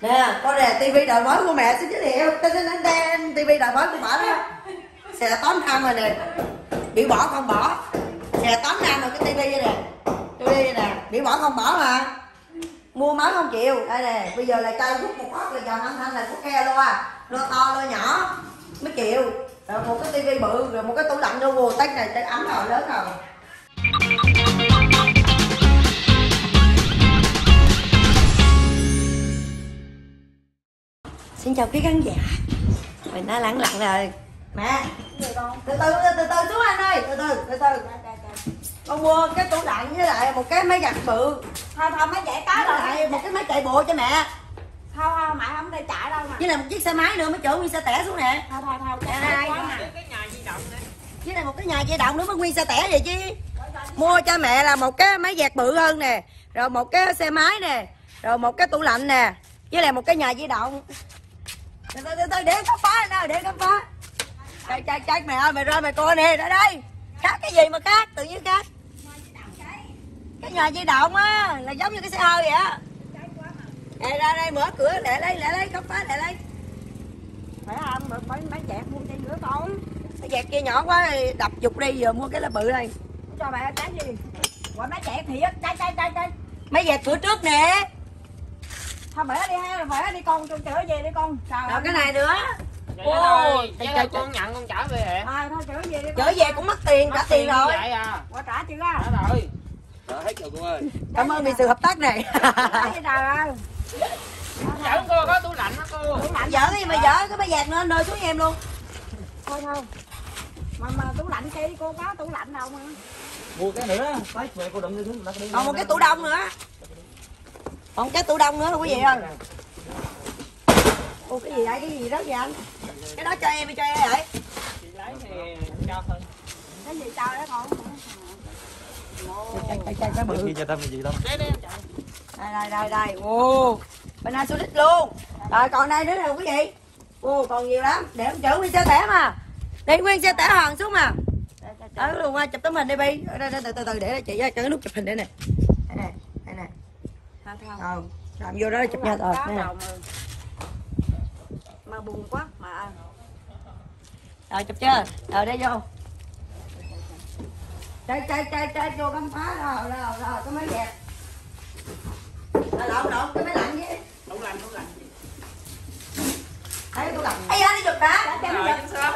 nè con nè, tivi đời mới của mẹ xin giới thiệu. Tivi đời mới của bà đó. Xe tóm năm rồi nè. Bị bỏ không bỏ. Xe tóm năm rồi, cái tivi đây nè. Tivi đây nè. Bị bỏ không bỏ mà. Mua mới không chịu. Đây nè, bây giờ là chơi rút một phát là giờ âm thanh là có khe luôn à. Lo to lo nhỏ. Mới chịu. Rồi một cái tivi bự, rồi một cái tủ lạnh đâu tách này, tách ấm rồi, lớn rồi. Xin chào quý khán giả. Mình đã lặng lặng rồi mẹ từ từ từ từ từ xuống anh ơi từ từ từ từ. Con mua cái tủ lạnh với lại một cái máy giặt bự. Thôi thôi mấy chạy tới với rồi lại một cái máy chạy bộ cho mẹ. Thôi thôi mẹ không đi chạy đâu mà. Với lại một chiếc xe máy nữa mới chỗ nguyên xe tẻ xuống nè. Thôi thôi thôi chạy hai. quá mà. Với lại một cái nhà di động nữa mới nguyên xe tẻ vậy chứ. Mua cho mẹ là một cái máy giặt bự hơn nè. Rồi một cái xe máy nè. Rồi một cái tủ lạnh nè. Với lại một cái nhà di động từ từ từ để khám phá nào, để khám phá. Chạy chạy chạy, mày ơi, mày ra mày coi nè, ra đây. Khác cái gì mà khác, tự nhiên khác. Cái nhà di động á, là giống như cái xe hơi vậy á. Nè ra đây, mở cửa để lấy để lấy, khám phá để lấy. Phải không? Mở phải mấy dẹp, mua cây nữa con. Cái dẹp kia nhỏ quá, đập dục đi, giờ mua cái lá bự đây. Cho mày cái gì. Gọi mấy chạy thì trái trái trái trái mấy dẹp cửa trước nè thôi mẹ đi ha mẹ đi con con chở về đi con trời rồi cái này nữa Vậy Ô, thôi, trời, con nhận con trả về hả? à thôi chở về đi trở con về cũng mất tiền trả tiền rồi Vậy à. qua trả chưa Trả rồi. Rồi hết rồi cô ơi. cảm ơn vì sự hợp tác này trả gì trời ơi Chở cô có tủ lạnh đó cô. tủ lạnh dở cái gì mà dở cái máy dẹt nữa nơi xuống em luôn thôi thôi mà mà tủ lạnh kia cô có tủ lạnh đâu mà Mua cái nữa. Phải về cô đụng đi xuống. đi. còn một cái tủ đông nữa còn cái tủ đông nữa là quý vị ơi. Ủa cái gì vậy? Cái gì đó vậy anh? Cái đó cho em hay cho em vậy. Chị lấy thì cho thôi. cái gì trời đó con? Chạy chạy cái bự. Cho tâm gì đâu. Đấy đấy. đây đây. Đây đây ô bên này số đít luôn. Rồi còn đây nữa nè quý vị. Ô còn nhiều lắm. Để em chở nguyên xe tẻ mà. Đi nguyên xe tẻ hòn xuống mà. Ở luôn qua chụp tấm hình đi bi. Đây, đây từ từ từ để chị cho cái nút chụp hình đây nè ờ làm vô đó chụp nha rồi đây nè. mà buồn quá mà rồi chụp chưa? Rồi đây vô. Chơi chơi chơi chơi vô khám phá. Rồi rồi rồi cái máy dẹp rồi lộn lộn cái máy lạnh với Tủ lạnh, tủ lạnh. Thấy tôi ấy anh đi giật đã. Rồi, chứ sao?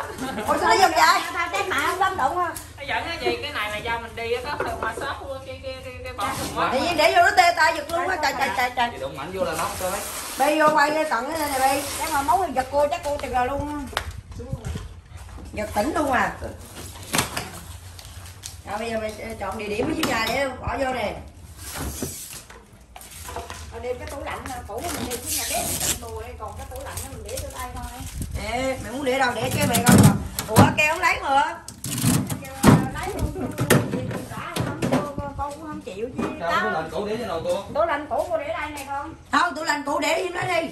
ôi sao nó giật vậy? Thôi cái mẹ không dám đụng Nó giận cái gì? Cái này là do mình đi á, có phần mà sót cái cái cái cái thùng quá. tự nhiên để vô nó tê tay giật luôn á trời trời trời trời. Đụng mạnh vô là nóc coi. bi vô quay cái cận cái này bi. Chắc mà máu giật cô chắc cô chừng rồi luôn giật tỉnh luôn à. Rồi bây giờ mày chọn địa điểm ở dưới nhà để bỏ vô nè rồi đem cái tủ lạnh cũ mình đi xuống nhà bếp mình tận tù đây còn cái tủ lạnh đó mình để trên đây thôi. Ê, mày muốn để đâu để cho mày mà ủa keo không lấy mà. Giờ lấy luôn trả không cô con cũng không chịu chứ. Cái lạnh cổ để cho nào cô? tủ lạnh cũ cô để đây này con. Không tủ lạnh cũ để im đó đi.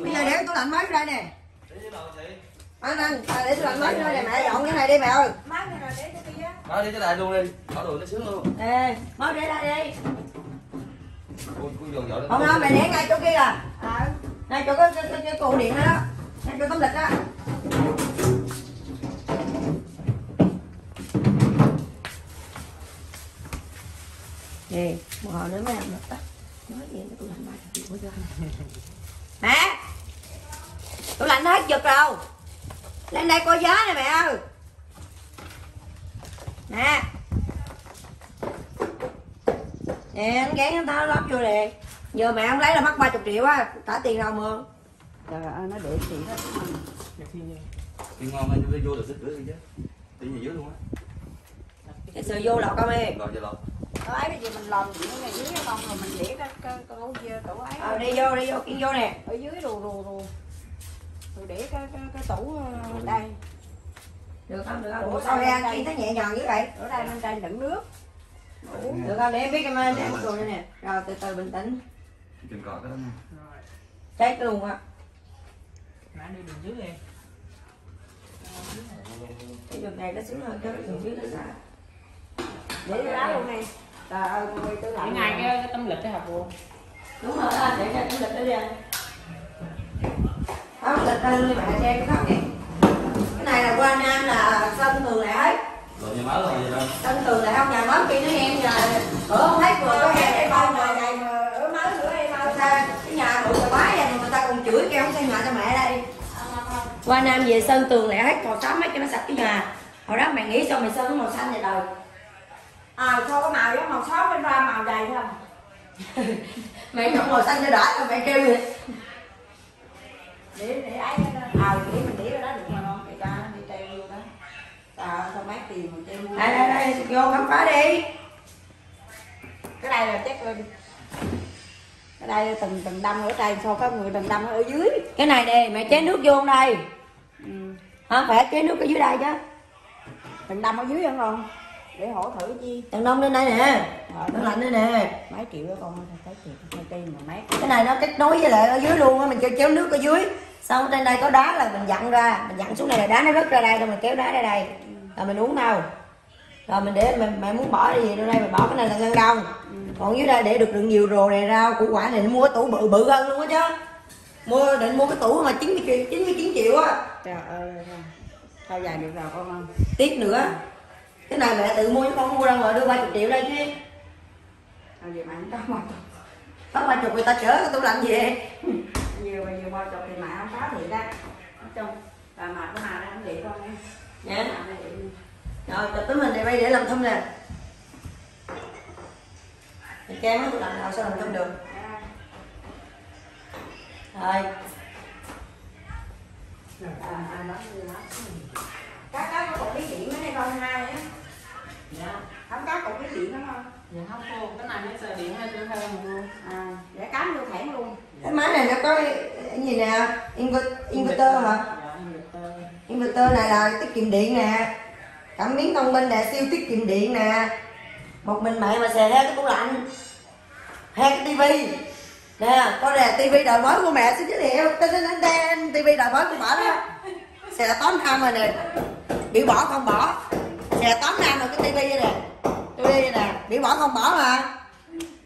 Bây giờ để tủ lạnh mới vô đây nè. Để cho nào chị? anh anh à, để tủ lạnh mới vô đây nè mẹ dọn cái này đi mẹ ơi. Má này rồi để cho kia. Đó để cho đại luôn đi. Bỏ đồ nó sướng luôn. ê mới để đây đi không không mày để ngay chỗ kia à. Ờ. Ngay chỗ cái cái, cái, cổ điện đó ngay chỗ tấm lịch đó. Nè, một hồi nữa mới làm được đó Nói gì cái tủ lạnh ba triệu Mẹ! Tủ lạnh hết giật rồi. Lên đây coi giá nè mẹ ơi. Nè. Nè anh gán anh ta lót vô nè Giờ mẹ không lấy là mất 30 triệu á Trả tiền nào mượn? Trời ơi nó để chị đó Thì ngon anh vô vô được xích cửa đi chứ. Đi nhà dưới luôn á. Cái sự vô lọc con em? Rồi giờ lọt. Tủ ấy cái gì mình lòm những ngày dưới cái con rồi mình để cái cái dưa tủ ấy. Ờ đi vô đi vô kiên vô nè. Ở dưới đồ đồ đồ rồi để cái cái, cái tủ ờ, đây. Được không được không? Ủa sao ra kiên thấy nhẹ nhàng như vậy? Ở đây bên đây đựng nước Được không để em biết em em em rồi đây nè. Rồi từ từ bình tĩnh. Chừng cọt cái đó nha. Chết luôn á. Mẹ đi đường dưới đi. Cái đường này nó xuống hơn chứ đường dưới nó xa. Để đá luôn nè trời ơi cô ơi tủ Cái lạnh ngày cái, cái tấm lịch cái học luôn. Đúng rồi để cái lịch đó ra Đó, lịch ơn mẹ em cái khóc nè Cái này là qua Nam là sân thường lại hết rồi nhà mới rồi vậy? Đâu Sân thường lại không nhà mới kia nó em giờ Ở không thấy vừa có hè để bao mà này mà ở mới nữa em ờ, ơi ta, cái nhà bự quá vậy mà người ta còn chửi kêu không xây nhà cho mẹ đây. Qua Nam về sơn tường lại hết còn xám hết cho nó sạch cái nhà. Hồi đó mày nghĩ sao mày sơn cái màu xanh vậy đời? À thôi có màu giống màu xám bên ra màu dày không, Mày chọn màu xanh cho đỏ rồi mày kêu gì để để ấy à để mình để ở đó à sao mát tiền mà treo mua? Đây đây đây vô khám phá đi. Cái đây là chắc là cái đây từng từng đâm ở đây sao có người từng đâm ở dưới? Cái này nè mẹ chế nước vô đây. Ừ. Hả? Phải chế nước ở dưới đây chứ. Từng đâm ở dưới không không để hổ thử chi. Tầng đông lên đây nè. Rồi, Nó lạnh đây nè. mấy triệu đó con? Thấy triệu hai tiền mà mát. Cái này nó kết nối với lại ở dưới luôn á Mình kêu kéo nước ở dưới. Xong trên đây có đá là mình dặn ra Mình dặn xuống này là đá nó rớt ra đây Rồi mình kéo đá ra đây Rồi mình uống đâu? Rồi mình để mẹ, mẹ muốn bỏ cái gì đâu đây mình bỏ cái này là ngăn đông Còn dưới đây để được đựng nhiều rồ này rau củ quả này mua cái tủ bự bự hơn luôn á chứ. Mua định mua cái tủ mà 90 triệu 99 triệu á. Trời ơi thôi dài được rồi con không Tiếc nữa. Cái này mẹ tự mua chứ con mua đâu mà đưa 30 triệu đây chứ. Thôi giờ bạn có một Có 30 người ta chở cái tủ lạnh về nhiều bây giờ bao chục thì mẹ không phá thiệt ra nói chung bà mà cái nào nó không vậy con em Dạ. Nó vậy. Rồi chụp tấm hình này bay để làm thâm nè. Thì á, tủ lạnh nào sao làm thâm được? Rồi. Các các có cục cái điện ở đây con hai á dạ. Không có cục cái điện đó không dạ không cô. Cái này nó sẽ điện hay theo một luôn à để cắm vô thẻn luôn. Cái máy này nó có cái gì nè? Inver- Inverter hả? dạ inverter này là tiết kiệm điện nè. Cảm biến thông minh nè siêu tiết kiệm điện nè. Một mình mẹ mà xè theo cái tủ lạnh hai cái tivi. Nè, có nè tivi đời mới của mẹ xin giới thiệu. Tên tên tivi đời mới của bà đó. Xè là 8 năm rồi nè. Bị bỏ không bỏ. Xè tóm tham rồi cái tivi vậy nè. Tivi nè, bị bỏ không bỏ mà.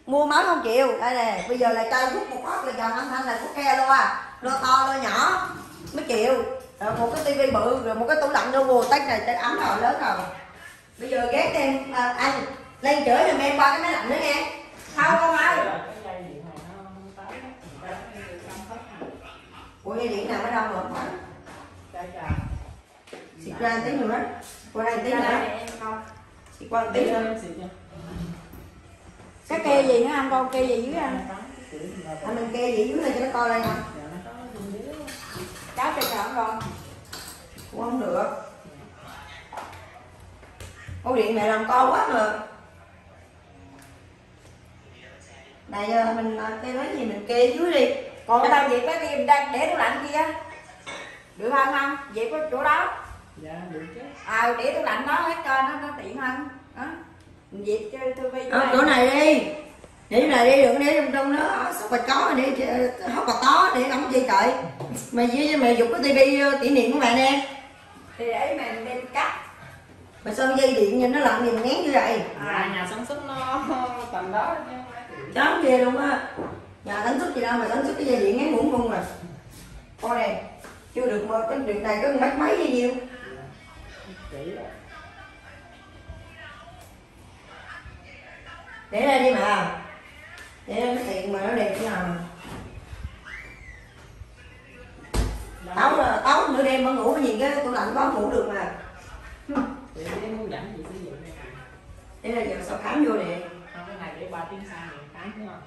Mua mới không chịu. Đây nè, bây giờ là chơi hút một phát là dòng âm thanh là của ke à. Lo to, lo nhỏ Mới chịu. Rồi một cái tivi bự, rồi một cái tủ lạnh đâu Tách này, tách ấm rồi, lớn rồi. Bây giờ ghét em, à, anh Lên chửi giùm em ba cái máy lạnh nữa nghe. Không ơi không tới Ủa dây điện nào ở đâu rồi? Chị cái Xịt ra tí nữa. Đó Qua đây tí nữa. Xịt qua tí nữa. Cái kê gì nữa không? Con kê gì dưới anh Anh mình kê gì dưới này cho nó coi đây nè cháu cho chọn con. Cũng không được. Ô điện mẹ làm to quá mà. Này giờ mình à, kê mấy gì mình kê dưới đi. Còn tao vậy cái kia đang để tủ lạnh kia được không không? Vậy có chỗ đó. Dạ được chứ. À để tủ lạnh đó hết cho nó nó tiện hơn. Đó việc chơi tôi bây chỗ này đi để này đi đừng để trong trong đó. Sao bà chó để hóc bà tó để không gì trời. Mày với mày dục cái tivi ờ, kỷ niệm của mẹ nè. Thì để mình đem cắt. Mà sao dây điện nhìn nó lạnh gì mà ngán như vậy? À nhà sản xuất nó tầm đó chứ chán ghê luôn á. Nhà sản xuất gì đâu mà sản xuất cái dây điện ngán muỗng luôn rồi coi nè chưa được mà cái điện này có mấy mấy hay nhiêu? Rồi để đây đi mà để cái tiền mà nó đẹp thế nào. Táo là táo nửa đêm mà ngủ cái gì cái tủ lạnh có ngủ được mà. Để là giờ sao khám vô nè? Không cái này để ba tiếng sau mình khám không?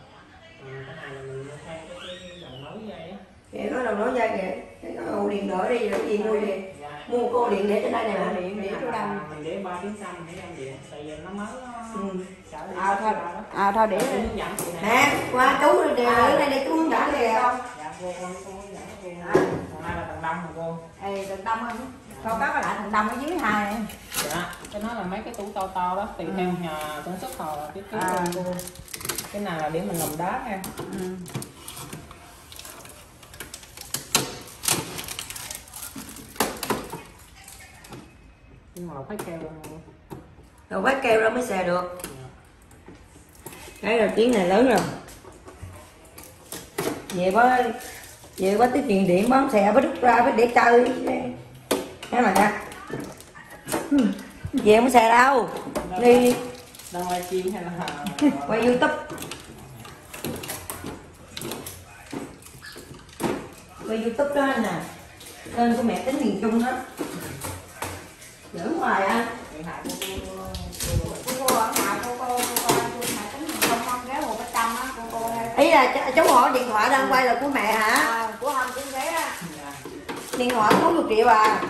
Ừ, cái này là mình theo cái cái đầu nối dây á kìa có đầu nói ra kìa. Cái có ổ điện đỡ đi rồi cái gì mua dạ mua cô điện để trên đây nè. Mà để chỗ đâu mình để ba tiếng sau mình để đem điện. Tại vì nó mới nó Ừ. đi à thôi. à thôi để nè. Qua chú đi để ở đây để chú hướng dẫn kìa. Dạ cô con cô hướng dẫn cô còn đây là tầng đông rồi cô. Ê, tầng đông con có cái lại tầng đông ở dưới hai. Dạ. Cái nó là mấy cái tủ to to đó tùy theo nhà sản xuất họ là À. cho cô. Cái này là để mình làm đá nha nhưng mà phải keo luôn rồi quát keo đó mới xè được. Cái đầu tiếng này lớn rồi. Về có về quá tới tiền điện bón xè phải rút ra phải để chơi. Cái mà nè về không xè đâu. Đi. đang livestream hay là quay youtube. Quay youtube đó anh nè kênh của mẹ tính miền trung đó hoài anh? Ý là ch- cháu hỏi điện thoại đang quay là của mẹ hả? À, của không cũng á. Dạ. điện thoại 40 triệu à?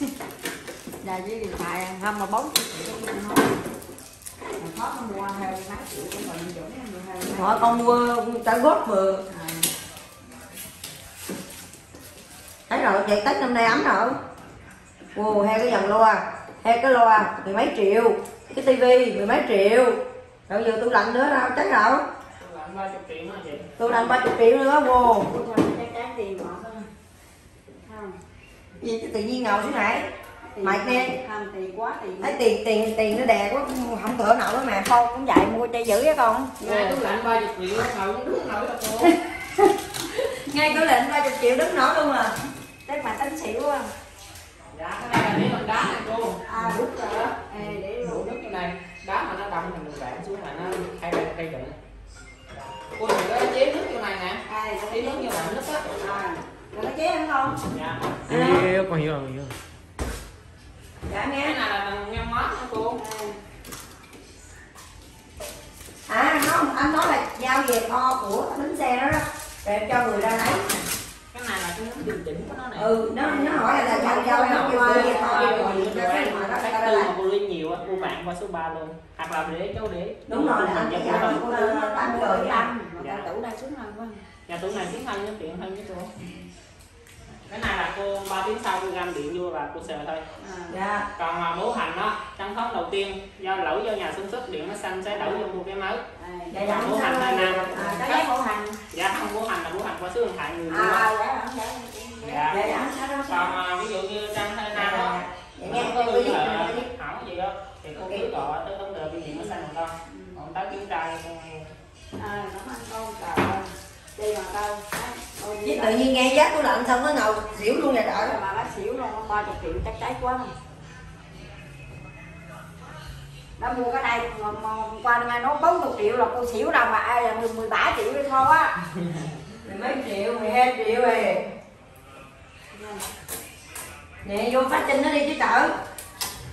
Là với điện thoại không mà bốn triệu thoại con mua trả góp vừa thấy rồi chạy tết năm nay ấm rồi. Wow hai cái dòng loa hai cái loa mười mấy triệu cái tivi mười mấy triệu. Rồi giờ tủ lạnh nữa đâu chắc đâu? Tôi làm 30 triệu mà chị tủ lạnh ba chục triệu nữa không gì tự nhiên ngầu xuống này? Nè. không tiền quá tiền thấy tiền tiền tiền nó đè quá không thở nổi mà. Con cũng vậy mua cho giữ với con. Ngay tôi lạnh 30 triệu mà không đứng nổi đâu cô. Ngay cửa lệnh ba chục triệu đứng nổi luôn à. Chắc mà tính xỉu quá Dạ cái này là để làm đá này cô. À đúng rồi đó. Ê, để luôn nước như này. Đá mà nó đông thì mình bạn xuống là nó thay đây thay đựng. Cô đừng có chế nước như này nè. Ai Chế nước như vậy nước á. À rồi nó chế đúng không? Dạ. Alo. con hiểu con hiểu. Dạ Cái nghe. Này là bằng ngăn mát hả cô? À. Không anh nói là giao về kho của bánh xe đó đó. Em cho người ra lấy Cái này là cái điều chỉnh của nó nè. Ừ nó nó hỏi là giao giao nó kêu đưa về kho đi rồi. Cho cái mà nó Cái lấy mà cô lấy nhiều á, cô bạn qua số 3 luôn. Hoặc là để cháu để đúng rồi là anh Dạ, phải cô thôi. cho bán rồi nha. Ăn mà con tủ đang xuống hơn quá. Nhà tủ này tiếng hơn nó tiện hơn với cô. Cái này là cô 3 tiếng sau cô găm điện vô và cô sờ thôi. À. Dạ. Còn mà bố hành á trong tháng đầu tiên do lỗi do nhà xung sức điện nó xanh sẽ đổi vô mua cái mới. À dạ dạ bố hành sao hai năm à cái bộ hành dạ không bố hành là bố hành qua số điện thoại người à dạ dạ dạ dạ dạ sao đâu còn sao mà ví dụ như trang hai năm á dạ nó nghe có tôi ghi biết là tôi biết hỏng gì đó thì cô cứ gọi tới vấn đề bị điện nó xanh một con còn tới kiểm tra thì con à cảm ơn con trời ơi đi mà đâu chứ tự nhiên nghe giá tủ lạnh xong nó ngầu xỉu luôn vậy trời mà bác xỉu luôn ba chục triệu chắc cháy quá mà đã mua cái này mà, mà hôm qua nay nó 40 triệu là cô xỉu đâu mà ai là 17 triệu đi thôi á. Mười mấy triệu mười hai triệu rồi nè vô phát trình nó đi chứ chợ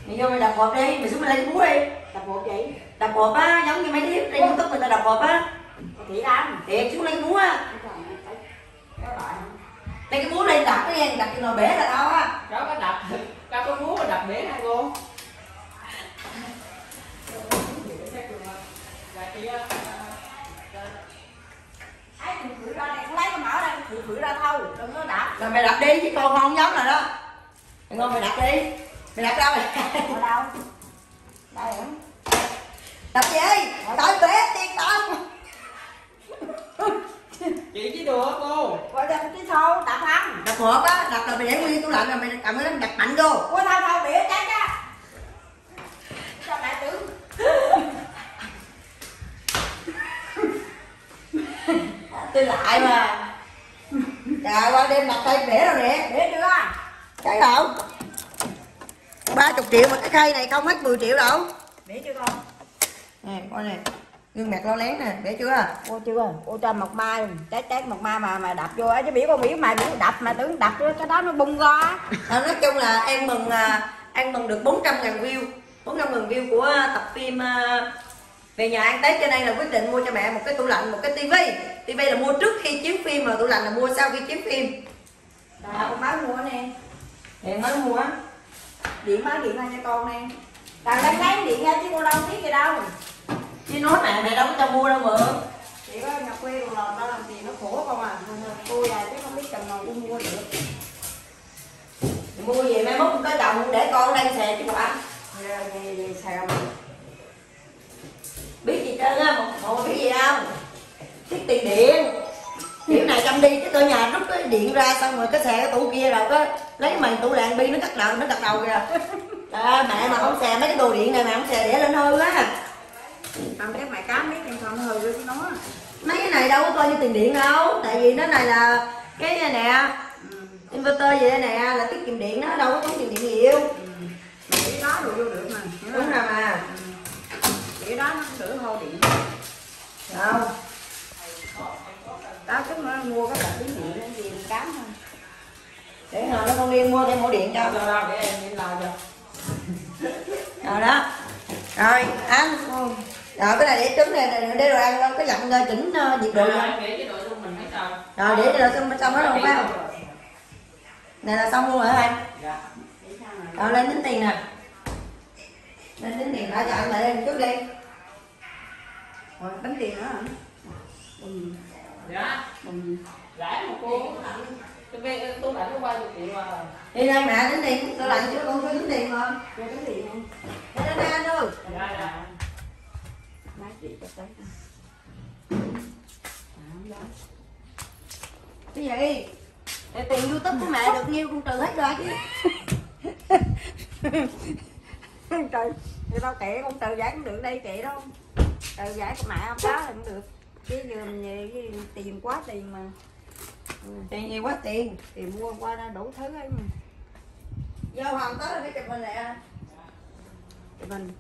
mày vô mày đập hộp đi mày xuống mày lấy cái búa đi. Tập một vậy đập hộp á giống như mấy đứa trên youtube người ta đập hộp á. Chỉ làm. Thiệt xuống lấy búa á lên đập cái nồi bể là đâu á. Đó có đập có có búa mà đập bể chị á, ấy thử ra đây lấy cái mở ra thử thử ra thôi đừng có đập rồi mày đập đi chứ con không giống rồi đó. Mày ngon mày đập đi. Mày đập đâu mày. Ở đâu? Đây hả? Đập gì? Tao bể tiền tao chị chứ đùa cô. Qua đây cái thâu đập không đập hộp á đập là mày để nguyên tủ lạnh rồi mày cầm cái đập mạnh vô. Qua thâu thâu bỉa chắc á. Cho mẹ tưởng? Tôi lại mà. Trời qua đêm đập tay bể rồi nè. Bỉa chưa? Cái đâu? Ba chục triệu mà cái khay này không hết 10 triệu đâu. Bỉa chưa con? Nè coi nè gương mặt lo lén nè để chưa? Cô chưa cô cho mọc mai trái trái mọc mai mà mà đập vô á chứ biểu con biểu mày biểu đập mà tưởng đập vô cái đó nó bung ra. À, nói chung là em mừng à, em mừng được 400 ngàn view 400 ngàn view của tập phim à, về nhà ăn tết. Cho nên là quyết định mua cho mẹ một cái tủ lạnh một cái tivi. Tivi là mua trước khi chiếu phim mà tủ lạnh là mua sau khi chiếu phim. À con báo mua nè. Thì mới mua. Điện báo điện ra cho con nè. Tao lấy lấy điện ra chứ cô đâu biết gì đâu chứ nói mẹ mẹ đâu có cho mua đâu mượn chị có nhập quê đồ lòn tao làm gì nó khổ con à. Cô già chứ không biết chồng nào cũng mua được. Mua về mai mốt tới chồng để con đây xè chứ anh về về sài gòn biết gì trơn á một một biết gì không tiết tiền điện. Kiểu này trong đi cái cửa nhà rút cái điện ra xong rồi cái xè cái tủ kia rồi cái lấy màn tủ làng bi nó cắt đầu nó cắt đầu kìa. À, mẹ mà không xè mấy cái đồ điện này mà không xè để lên hư á không chắc mày cám biết em không hư với nó mấy cái này đâu có coi như tiền điện đâu. Tại vì nó này là cái này nè inverter gì đây nè là tiết kiệm điện nó đâu có tốn tiền điện nhiều. Mà cái đó đồ vô được mà. Đúng rồi mà. Cái đó nó sửa hô điện. Không đó chứ nó mua cái bật tín điện nó gì cám thôi. Để nào nó con đi mua thêm ổ điện cho. Để em đi lo cho. Rồi đó. Rồi ăn rồi cái này để trứng này để, để rồi ăn đâu cái dặn ờ, chỉnh ờ, nhiệt độ. Rồi, rồi em nghĩ cái dung mình thấy sao? Rồi để cho xong xong hết rồi phải không? Này là xong luôn rồi anh? Dạ. Rồi lên tính tiền nè. Lên tính tiền đã cho anh lại lên trước đi. Rồi tính tiền nữa hả ừ. dạ. Ừ. rải một cô tôi về tôi lãnh có bao nhiêu triệu à đi đây mẹ tính tiền tôi lạnh chưa con chưa tính tiền mà Cho tính tiền không gì? Để tiền youtube của mẹ được nhiêu con trừ hết rồi. Trời thì tao kệ con tự giải cũng được đây kệ đâu. Tự giải của mẹ không có thì cũng được. Chứ dùm về cái tiền quá tiền mà. Tiền nhiều quá tiền? Tiền mua qua ra đủ thứ ấy mà. Vô hoàng tới là phải chụp hình lại chụp hình.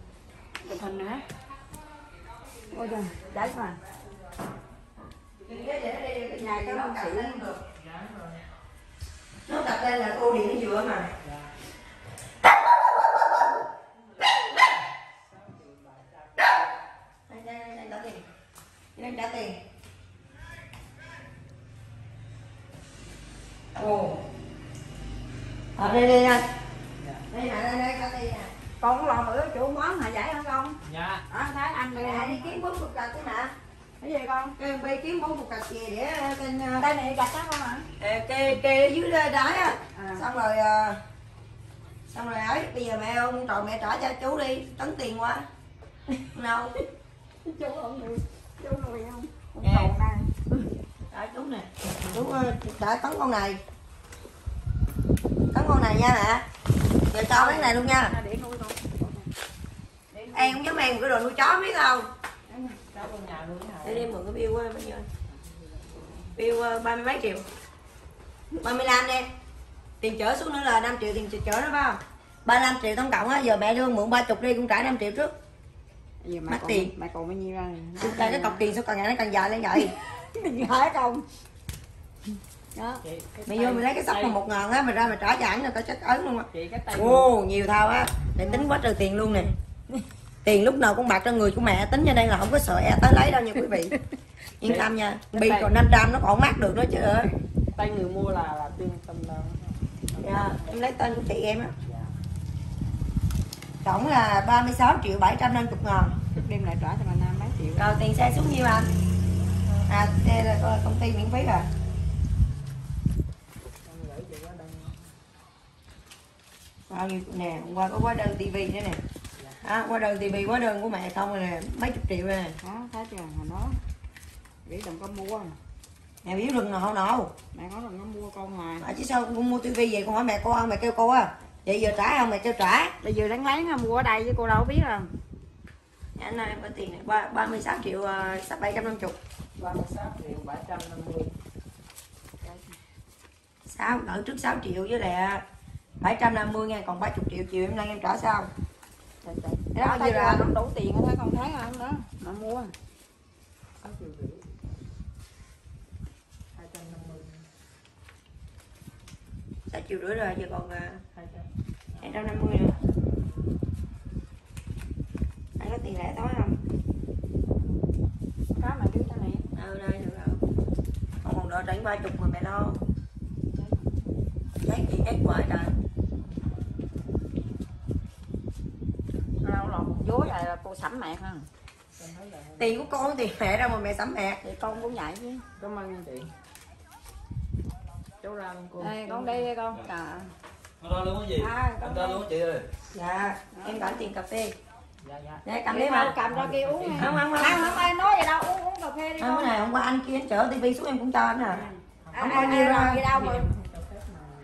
Chụp hình nữa ôi trời đấy mà nhà cái nó cặp lên được nó cặp lên là cô điện dựa mà. Đây đây đây trả tiền đây trả tiền. Ồ. Ở đây đây anh đây nè đây đây trả tiền nè con có lo bữa chủ món hả giải hả con dạ. Đó thấy anh đi kiếm bốn chục cặp cái nè cái gì con? Cái bay kiếm bốn chục cặp về để trên ờ, đây này gạch đó con hả kê kê ở dưới đáy á. À. xong rồi ờ, xong rồi ấy bây giờ mẹ không trò mẹ trả cho chú đi tấn tiền quá. Đâu? Chú không được chú nuôi không? Không Dạ. còn đây trả chú nè. Chú ờ, trả tấn con này. Tấn con này nha mẹ. Giờ cho cái này luôn nha. À, để nuôi con. Để nuôi. em cũng giống em một cái đồ nuôi chó biết không cháu con nhà nuôi thế để đi mượn cái bill bao nhiêu bill ờ, ba mươi mấy triệu. Ba mươi lăm đi tiền chở xuống nữa là 5 triệu tiền chở nó phải không 35 triệu tổng cộng á giờ mẹ đưa mượn 30 đi cũng trả 5 triệu trước. Giờ mẹ Mất còn tiền. mẹ còn bao nhiêu ra? Chúng ta cái cọc tiền sao càng ngày nó càng dài lên vậy tiền hỏi không đó. Chị mày vô mày lấy cái sắp mà một ngàn á mày ra mày trả cho ảnh là tao chết ớn luôn á. Ô nhiều thao á. Để tính quá trời tiền luôn nè tiền lúc nào cũng bạc trong người của mẹ tính cho nên là không có sợ e tới lấy đâu nha quý vị. Yên tâm nha bi còn 500 nó còn mát được nữa chứ. Tay người mua là là tương tâm đâu dạ, em lấy tên của chị em á. Tổng là 36 triệu 750 ngàn. Đêm lại trả cho bà Nam mấy triệu. Rồi tiền xe xuống nhiêu anh à đây là công ty miễn phí rồi. Đây. Bao nhiêu nè hôm qua có hóa đơn tivi nữa nè à, hóa đơn tivi hóa đơn của mẹ không rồi nè mấy chục triệu nè đó thấy chưa hồi đó biết đừng có mua. Mẹ biết đừng nào nổ mẹ nói đừng có mua con mà. À, chứ sao con mua tivi về con hỏi mẹ cô không mẹ kêu cô á. Vậy giờ trả không? Mẹ kêu trả. Bây giờ đáng lấy mua ở đây với cô đâu biết đâu Dạ, anh em có tiền này ba ba mươi sáu triệu uh, sắp bảy trăm năm chục 36 triệu 750 sáu đỡ trước 6 triệu với lại bảy trăm năm mươi ngàn còn ba chục triệu chiều em nay em trả sao trời trời Đó, thấy là- không đủ tiền thấy con thấy không đó mà mua. 6 triệu rưỡi 250 sáu triệu rưỡi rồi giờ còn 200 hai trăm năm mươi nữa anh có tiền lẻ tối không? Có mà đưa cho này ờ đây được rồi. Không còn đợi tránh ba chục mà mẹ lo. Cháy chị cháy quả trời lọt một vố lại là cô sắm mẹ ha. Tiền của con tiền mẹ đâu mà mẹ sắm mẹ. Thì con cũng vậy chứ. Cảm ơn chị. Cháu ra luôn cô. Đây con đi con. Trời. Nó ra luôn cái gì? À, Em ra luôn chị ơi. dạ em trả tiền cà phê. Dạ dạ. Để cầm Đi mà. cầm ra kia uống đi. Không, không, không. không không ai nói gì đâu uống uống cà phê đi không con. cái này hôm qua anh kia anh chở tivi xuống em cũng cho anh à. Không bao nhiêu đâu. gì đâu mà.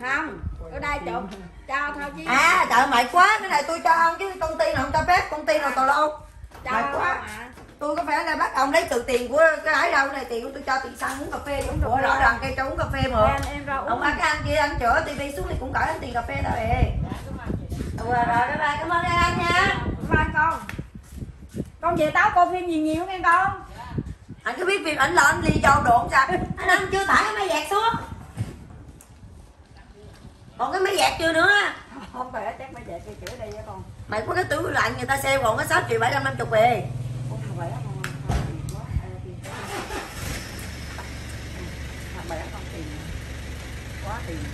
Không ở đây chụp cho thôi chứ à trời mệt quá. Cái này tôi cho ông chứ công ty nào không cho phép công ty nào tào lâu mệt quá. mà tôi có phải là bắt ông lấy từ tiền của cái ấy đâu. Này tiền của tôi cho tiền xăng uống cà phê cà phê rõ ràng cây cho uống cà phê mà. Em em ra uống ông ăn cái anh kia anh chở tivi xuống thì cũng cởi anh tiền cà phê đâu về rồi. Rồi bye bye. Cảm ơn anh nha. Ba con. Con về táo coi phim gì nhiều nghe con. Anh cứ biết việc anh là anh ly dầu độn sao? Anh anh chưa tải cái máy dẹt xuống còn cái máy dẹt chưa nữa? Không phải chắc phải về cây chữa đây với con. Mày có cái tủ lạnh người ta xe còn có 6 triệu bảy trăm năm chục về.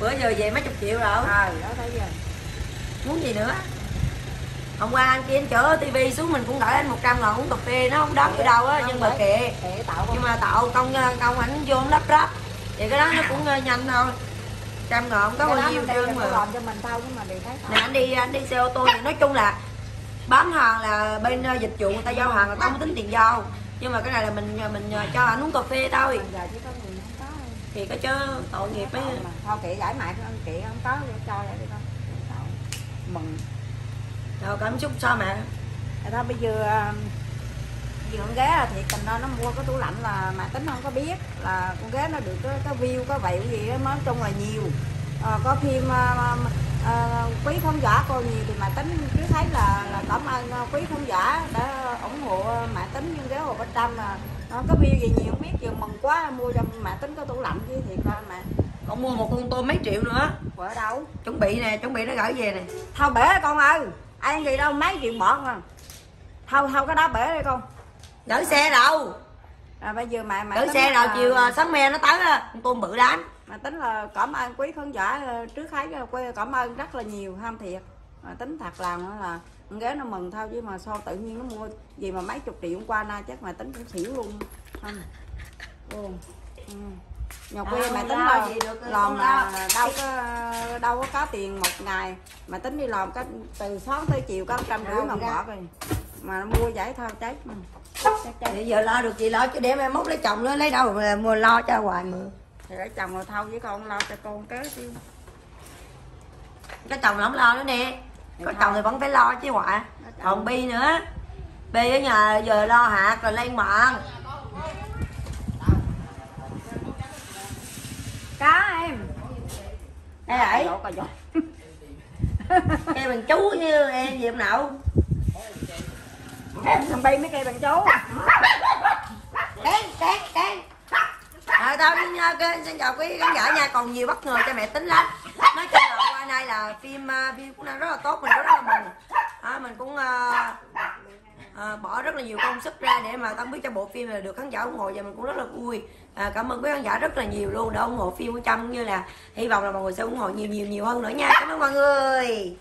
Bữa giờ về mấy chục triệu rồi. Ờ đó thấy muốn gì nữa? Hôm qua anh kia anh chở tivi xuống mình cũng đợi anh 100 ngàn uống cà phê nó không đắt ở đâu á nhưng mà kệ. Nhưng mà tạo công công ảnh vô lắp ráp. Vậy cái đó nó cũng ờ, nhanh thôi trăm không? Có bao nhiêu trơn mà? làm cho mình thôi nhưng mà đều thấy nè anh đi anh đi xe ô tô thì nói chung là bán hàng là bên ờ, dịch vụ người ta giao hàng người ta không tính tiền giao. Nhưng mà cái này là mình mình ờ, cho anh uống cà phê thôi có có thì cái chứ tội nghiệp ấy. Thôi kệ giải mại kệ không có cho vậy đi con. Mừng. Rồi cảm xúc sao mẹ. Thôi bây giờ à, con ghé là thiệt tình nó nó mua cái tủ lạnh là mà tính không có biết là con ghé nó được cái, cái view có vậy gì đó nói chung là nhiều. Ờ, có phim à, à, quý khán giả coi nhiều thì mà tính cứ thấy là là cảm ơn à, quý khán giả đã ủng hộ mẹ tính nhưng ghé hồ bên trăm là nó có view gì nhiều không biết. Giờ mừng quá mua cho mẹ tính cái tủ lạnh chứ thiệt coi mẹ con mua một con tôm mấy triệu nữa. Ở đâu? Chuẩn bị nè chuẩn bị nó gửi về nè. Thao bể con ơi. Ăn gì đâu mấy chuyện bỏ à thao thao cái đó bể đi con gửi xe đâu? À, bây giờ mẹ mẹ gửi xe là- đâu chiều ờ, sáng me nó tới á con tôm bự lắm mà tính là cảm ơn quý khán giả ờ, trước thấy ờ, quê cảm ơn rất là nhiều ham thiệt. Mà tính thật nó là con ghé nó mừng thôi chứ mà sao tự nhiên nó mua gì mà mấy chục triệu hôm qua nay chắc mà tính cũng xỉu luôn. Không. Luôn ừ. nhà quê À, mẹ tính là gì được, làm là đâu có đâu có có tiền một ngày. Mà tính đi làm cái từ sáng tới chiều có trăm rưỡi Đâu mà bỏ rồi mà nó mua giải mà Chết, chết. bây giờ lo được gì lo chứ để mai mốt lấy chồng nữa lấy đâu mà mua lo cho hoài mà. Thì lấy chồng rồi thâu với con lo cho con kế chứ. Cái chồng là không lo nữa nè. Có chồng thì vẫn phải lo chứ hoài. Còn bi nữa. Bi ở nhà giờ lo hạt rồi lên mạng cá em. Ê ấy. Cây bằng chú như em gì hôm nào thằng bay mấy cây bằng chú Cán, cán, cán À, tao xin, kênh xin chào quý khán giả nha. Còn nhiều bất ngờ cho mẹ tính lắm. Nói chung là qua nay là phim à, phim cũng đang rất là tốt mình rất là mừng. À, mình cũng à, à, bỏ rất là nhiều công sức ra để mà tâm biết cho bộ phim là được khán giả ủng hộ và mình cũng rất là vui. À, cảm ơn quý khán giả rất là nhiều luôn đã ủng hộ phim của Trâm như là hy vọng là mọi người sẽ ủng hộ nhiều nhiều nhiều hơn nữa nha. Cảm ơn mọi người.